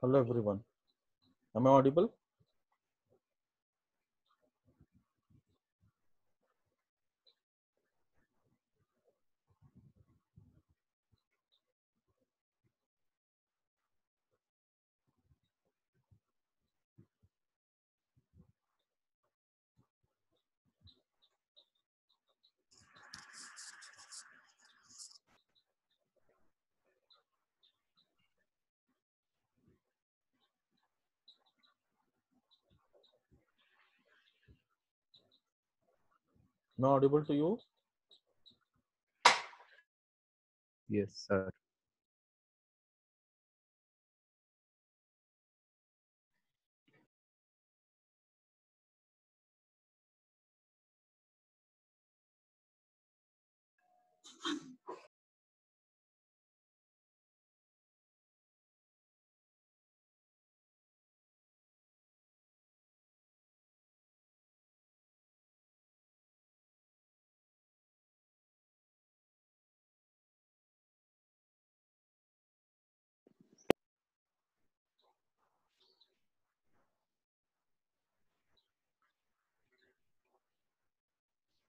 Hello everyone. Am I audible? I audible to you? Yes, sir.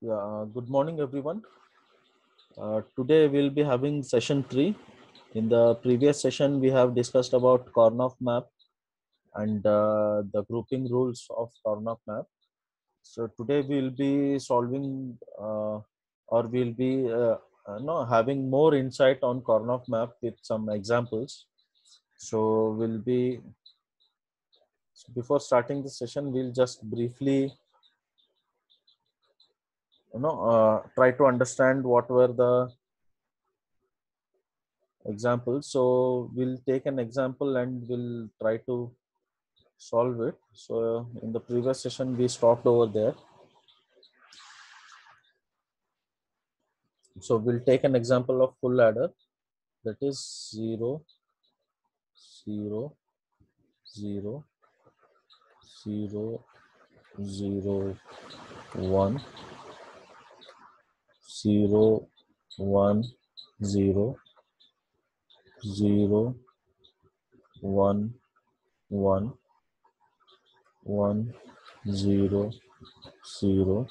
Yeah, uh, good morning everyone. Uh, today we'll be having session three. In the previous session, we have discussed about Karnaugh map and uh, the grouping rules of Karnaugh map. So today we'll be solving uh, or we'll be uh, uh, no, having more insight on Karnaugh map with some examples. So we'll be, so before starting the session, we'll just briefly you know uh, try to understand what were the examples. So we'll take an example and we'll try to solve it. So in the previous session we stopped over there. So we'll take an example of full adder that is 0 0 0 0 0 1 0 1 0 0 1 1 1 0 0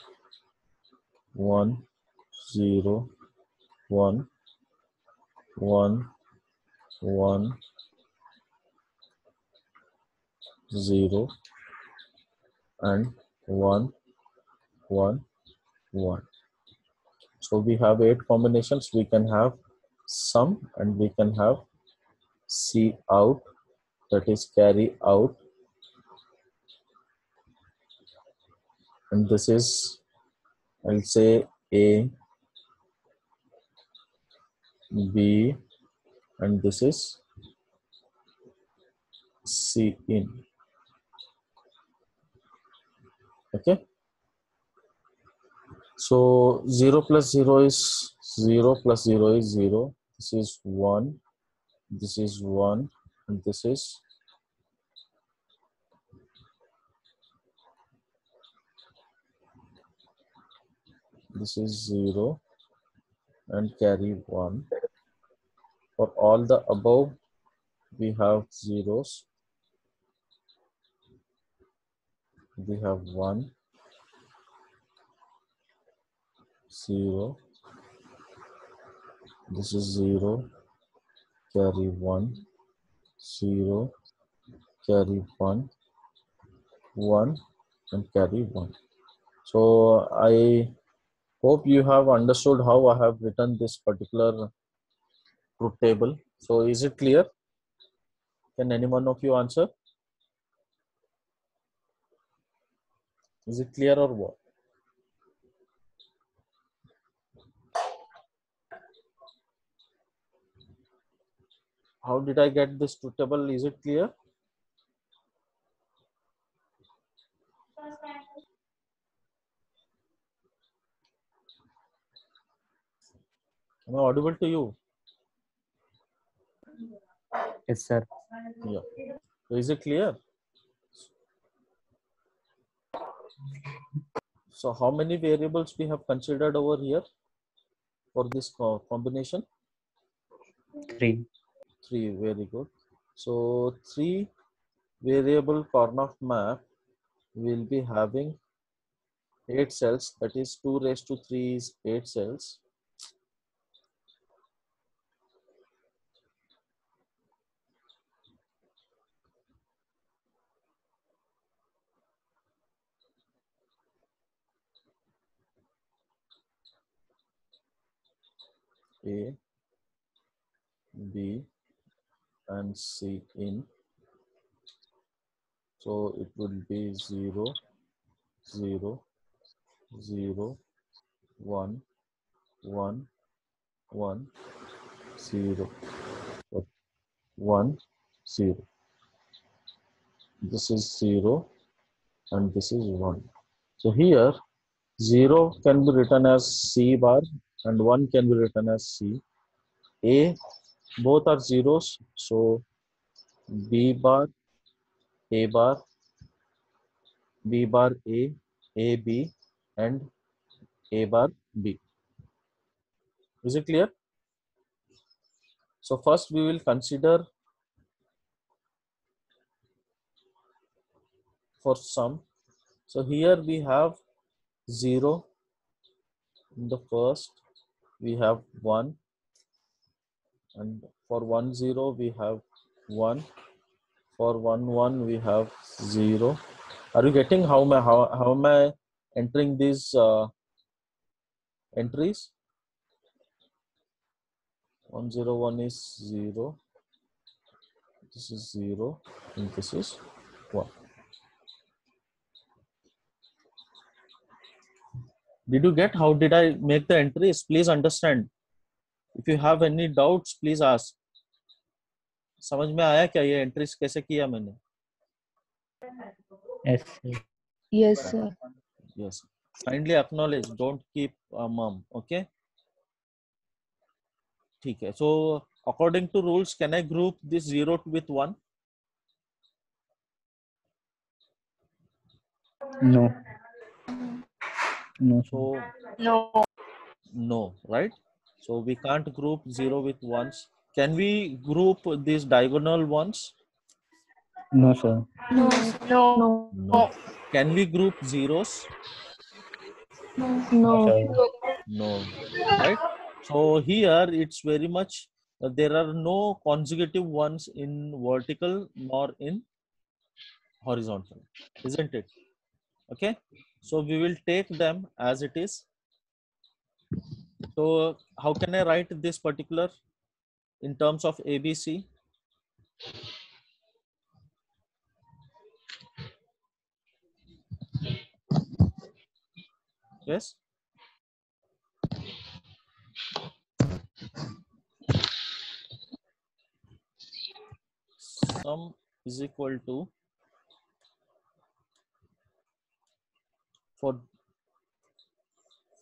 1 0 1 1 1 0 and 1 1 1 so we have eight combinations. We can have sum and we can have C out. That is carry out. And this is I'll say A B and this is C in. Okay so 0 plus 0 is 0 plus 0 is 0 this is 1 this is 1 and this is this is 0 and carry 1 for all the above we have zeros. We have 1 0 this is 0 carry 1 0 carry 1 1 and carry 1 so i hope you have understood how i have written this particular truth table. So is it clear? Can any one of you answer? Is it clear or what how did i get this truth table is it clear Am I audible to you? Yes, sir. Yeah. So is it clear? So how many variables we have considered over here for this combination? Three. Three, very good. So three variable Karnaugh map will be having eight cells. That is two raised to three is eight cells. A, B, and C in. So it will be 0, 0, 0, 1, 1, 1, 0, 1, 0. This is 0 and this is 1. So here 0 can be written as C bar and 1 can be written as C. A, both are zeros. So B bar, A bar, B bar A, A B, and A bar B. Is it clear? So first we will consider for sum. So here we have 0 in the first, we have 1 and for 1 0 we have 1 for 1 1 we have 0 are you getting how am I, how, how am I entering these uh, entries? 101 is 0 this is 0 and this is 1 did you get how did I make the entries? Please understand if you have any doubts please आस समझ में आया क्या ये entries कैसे किया मैंने? Yes yes sir acknowledge don't keep mum okay ठीक है so according to rules can I group this zero with one no no so no no right so we can't group zero with ones can we group these diagonal ones No, sir. No. No. no can we group zeros No. Sir. no right so here it's very much uh, there are no consecutive ones in vertical nor in horizontal isn't it okay so we will take them as it is so how can i write this particular in terms of abc yes. Sum is equal to for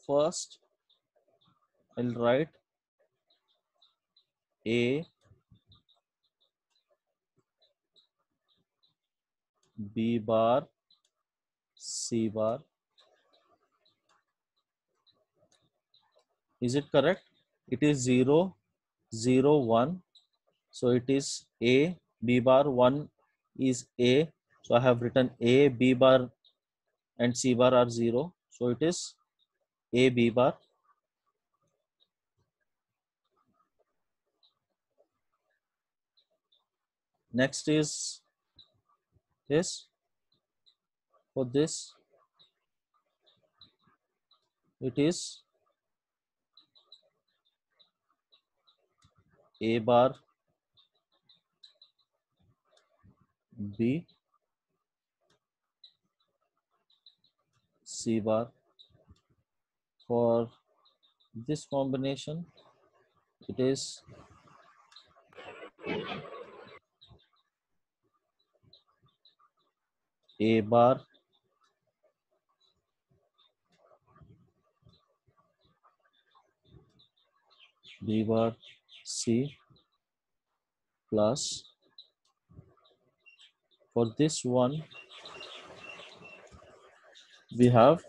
first I'll write A B bar C bar. Is it correct? It is 0 0 1 so it is A B bar 1 is A. So I have written A B bar and C bar are 0 so it is A B bar next is this. For this it is a bar b c bar. For this combination it is a bar b bar c plus for this one we have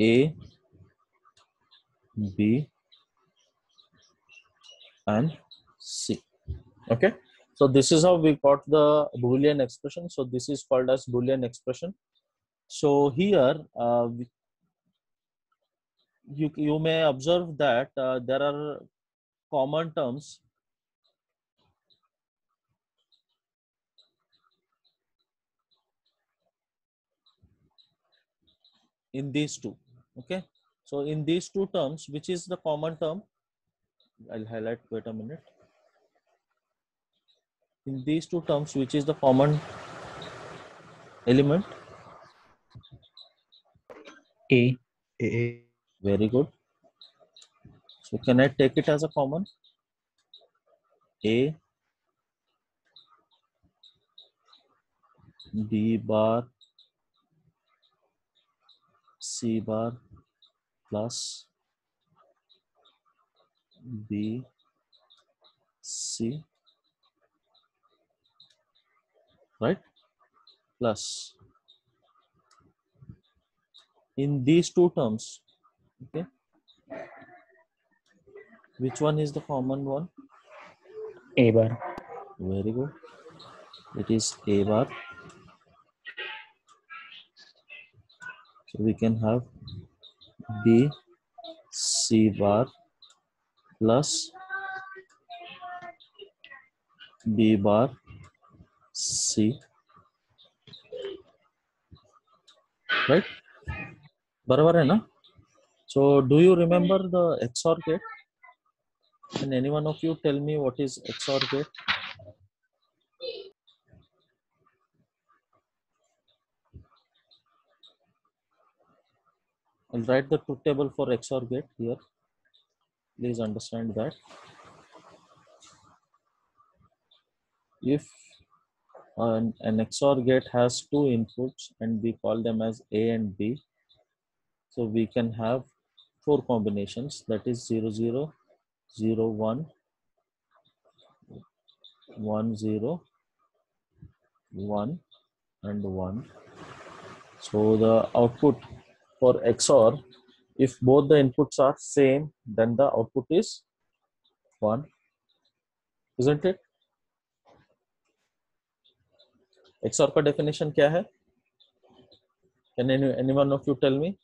a b and c. Okay so this is how we got the boolean expression. So this is called as boolean expression. So here uh, we- you you may observe that uh, there are common terms. In these two okay? So in these two terms which is the common term? I'll highlight wait a minute in these two terms which is the common element? A. A. very good. So can i take it as a common? A. B bar. C bar plus b c right? Plus in these two terms okay which one is the common one? A bar. very good. It is a bar. So we can have b c bar plus b bar C. Right? Barabar hai na? So do you remember the XOR gate? Can any one of you tell me what is XOR gate? I'll write the truth table for XOR gate here. Please understand that. If an, an XOR gate has two inputs and we call them as A and B, so we can have four combinations that is 0, 0, 0, 1, 1, 0, 1, and 1. So the output for XOR, if both the inputs are same, then the output is 1. Isn't it? XOR का definition क्या है? Can any any one of you tell me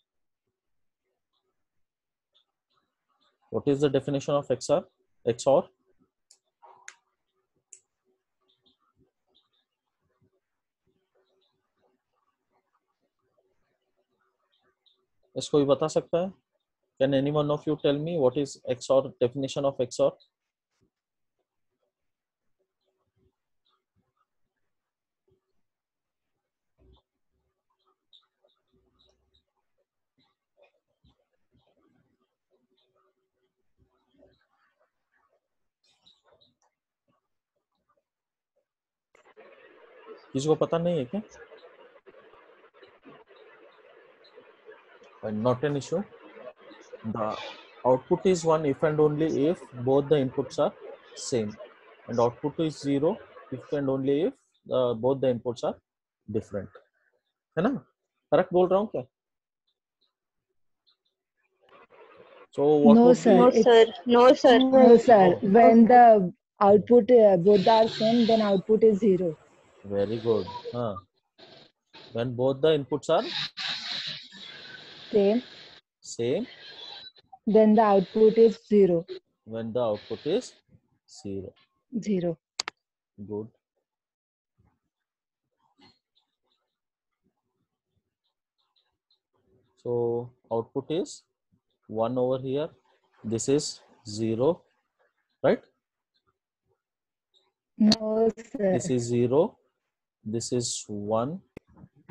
what is the definition of XOR? XOR इसको भी बता सकता है? Can any one of you tell me what is XOR definition of XOR किसी को पता नहीं है क्या not an issue the output is one if and only if both the inputs are same and output is zero if and only if uh, both the inputs are different है ना correct बोल रहा हूँ क्या so what No, sir. No, sir. No, sir. No, sir. Oh. When the output uh, both are same, then output is zero. Very good. Huh. when both the inputs are? Same, same. Then the output is zero. when the output is zero. Zero. good. So output is 1 over here. This is 0 right? No, sir. this is 0 this is 1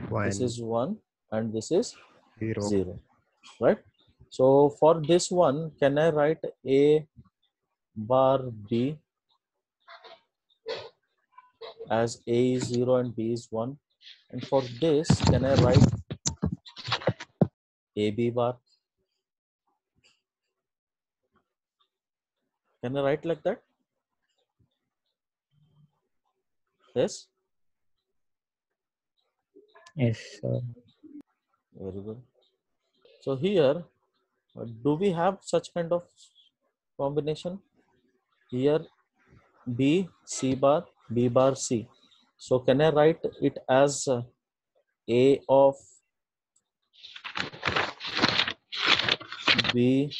One. this is 1 and this is zero. 0 right so for this one can i write a bar b as a is 0 and b is 1 and for this can i write ab bar Can I write like that? Yes. Yes, sir. Very good. So here, uh, do we have such kind of combination? Here, B, C bar, B bar, C. So can I write it as uh, A of B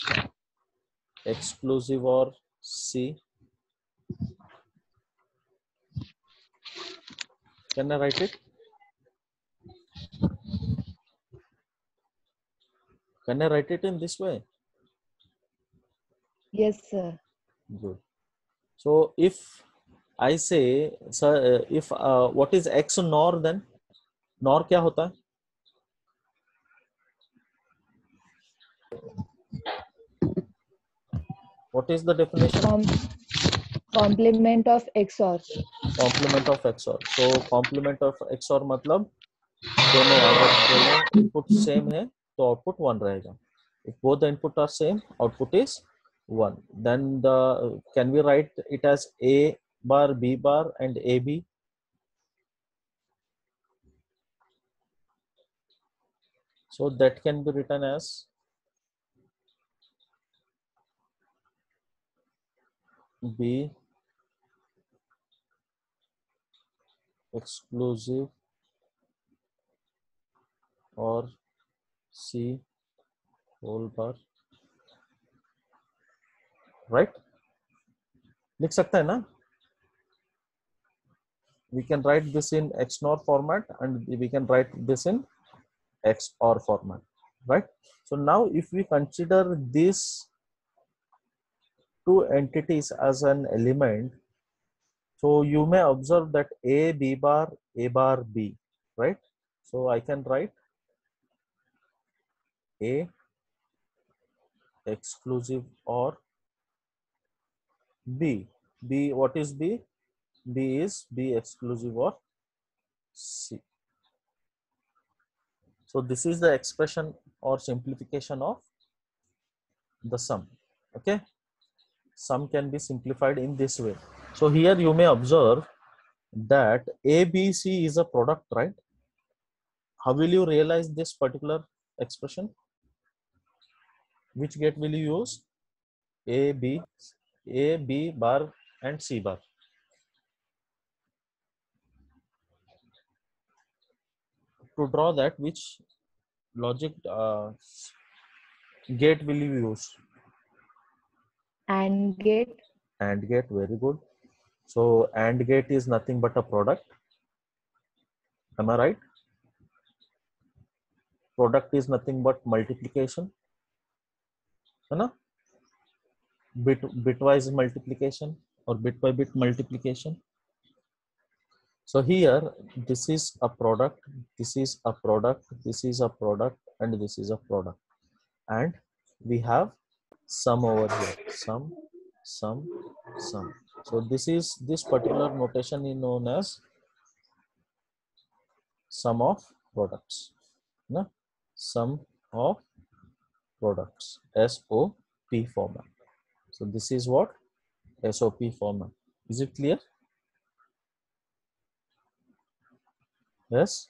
exclusive or C? Can I write it? Can I write it in this way? Yes, sir. Good. So if I say, sir, uh, if uh, what is X nor then? Nor क्या होता है? What is the definition? Com complement of XOR. Complement of XOR. So complement of XOR मतलब दोनों अगर दोनों input same है तो output one रहेगा if both the input are same output is 1 then the can we write it as a bar b bar and ab so that can be written as b exclusive or c whole bar right लिख सकते हैं ना we can write this in XNOR format and we can write this in XOR format right so now if we consider these two entities as an element so you may observe that a b bar a bar b right so i can write a exclusive or b. B what is b? B is b exclusive or c. So this is the expression or simplification of the sum okay? Sum can be simplified in this way. So here you may observe that abc is a product right? How will you realize this particular expression which gate will you use? A b a b bar and c bar. To draw that which logic uh, gate will you use? AND gate. and gate very good. So and gate is nothing but a product. Am i right? Product is nothing but multiplication है ना? Bit bitwise multiplication or bit by bit multiplication. So here this is a product this is a product this is a product and this is a product. And we have sum over here. Sum sum sum so this is this particular notation is known as sum of products. Na? sum of products SOP format. So this is what SOP format. Is it clear? Yes.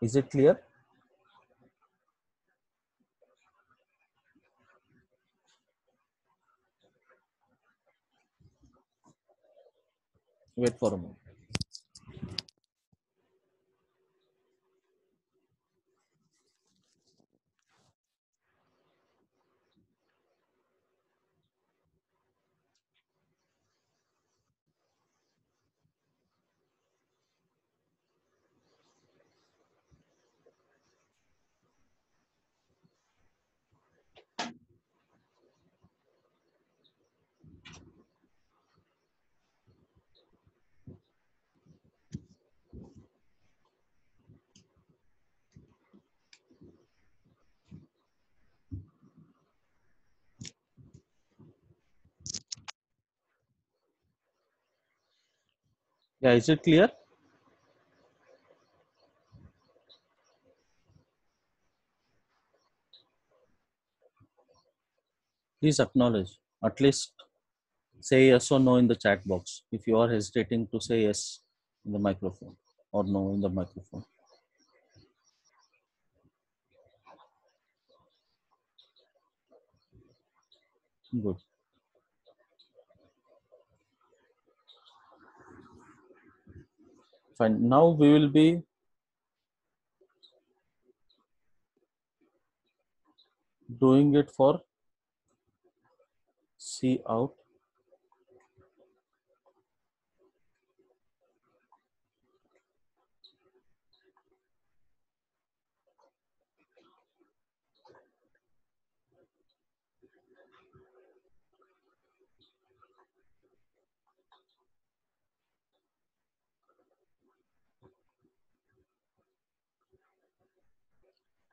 Is it clear? Wait for a moment. Yeah, is it clear? Please acknowledge. At least say yes or no in the chat box if you are hesitating to say yes in the microphone or no in the microphone. Good. Fine. Now we will be doing it for C out.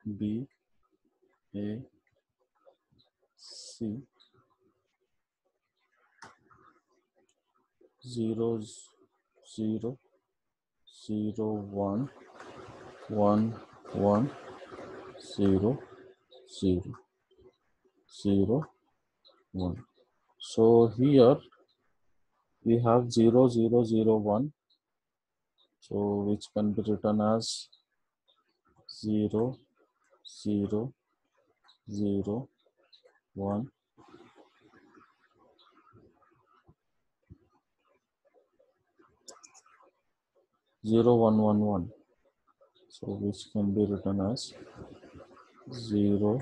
B A C zero zero zero one one one zero zero zero one. So here we have zero zero zero one. So which can be written as zero zero zero one zero one one one. So which can be written as zero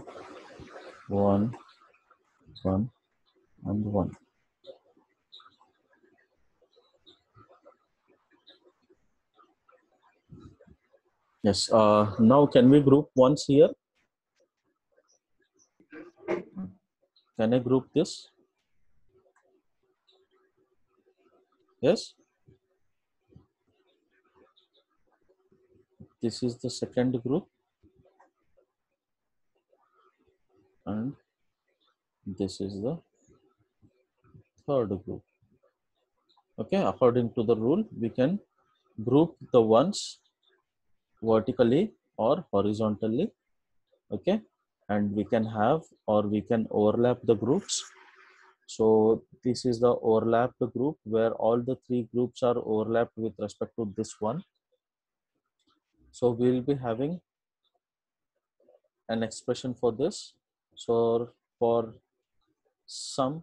one one and one. Yes. Uh, now can we group ones here? Can I group this? Yes. This is the second group. And this is the third group. Okay, according to the rule, we can group the ones vertically or horizontally. Okay, and we can have or we can overlap the groups. So this is the overlapped group where all the three groups are overlapped with respect to this one. So we'll be having an expression for this. So for sum,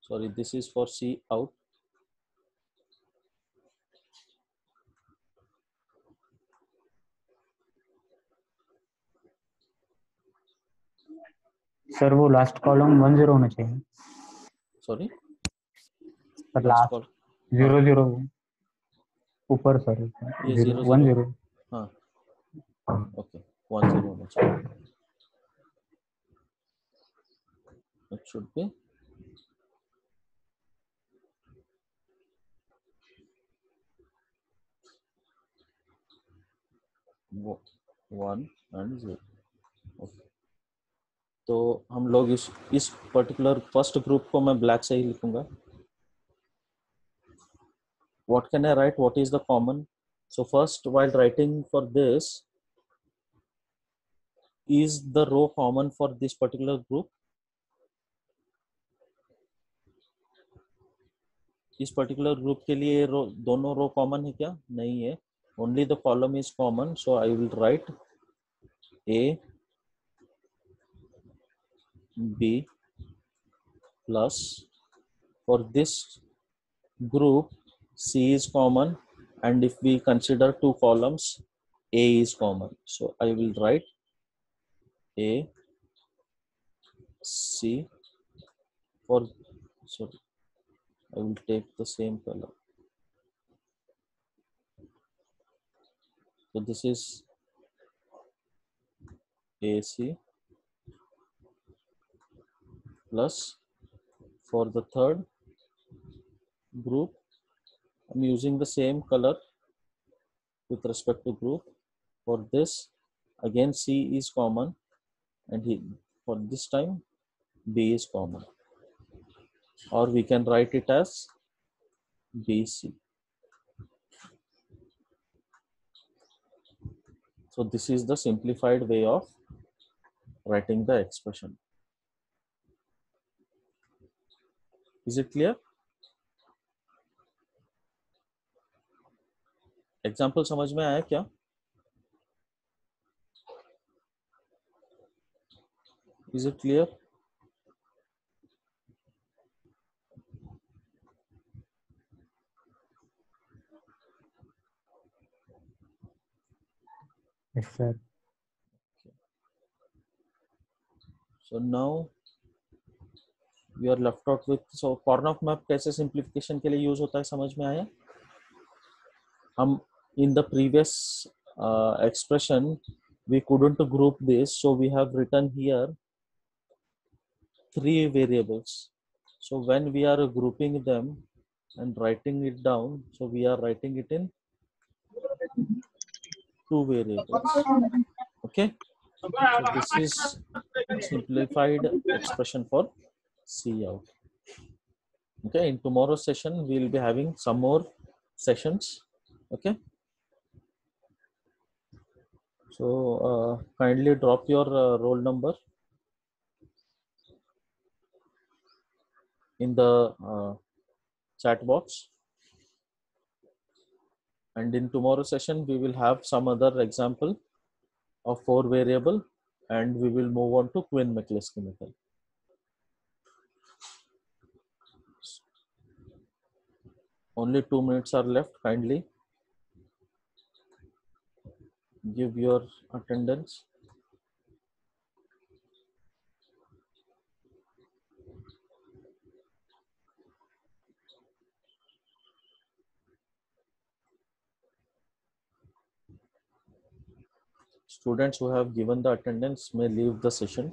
sorry, this is for C out. Sir वो last column one zero होना चाहिए। Sorry sir last zero zero ऊपर sir one zero okay one and zero तो हम लोग इस इस particular first group को मैं ब्लैक से ही लिखूँगा। What can I write what is the common so first while writing for this is the row common for this particular group इस पर्टिकुलर ग्रुप के लिए रो, दोनों रो कॉमन है क्या? नहीं है। Only the column is common so I will write a b plus. For this group c is common and if we consider two columns a is common. So i will write a c. For sorry i will take the same color. So this is ac plus for the third group. I'm using the same color with respect to group. For this again C is common and he, for this time B is common. Or we can write it as BC so this is the simplified way of writing the expression Is it clear? Example समझ में आया क्या is it clear Yes, sir. so now you are left out with so Karnaugh map कैसे simplification के लिए use होता है समझ में आया? हम in the previous expression we couldn't group this so we have written here three variables so when we are grouping them and writing it down so we are writing it in two variables okay this is simplified expression for C out. Okay, in tomorrow's session, we will be having some more sessions. Okay. So uh, kindly drop your uh, roll number in the uh, chat box. And in tomorrow's session, we will have some other example of four variable and we will move on to Quine McCluskey method. Only two minutes are left. Kindly give your attendance. Students who have given the attendance may leave the session.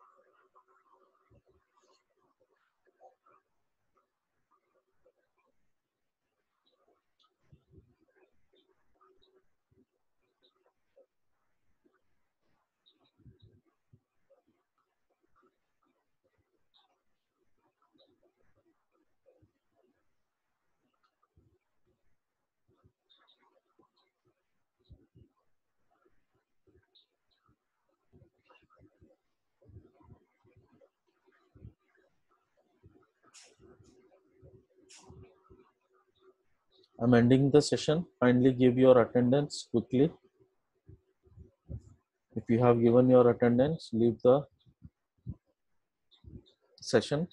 I'm ending the session. Kindly give your attendance quickly. If you have given your attendance, leave the session.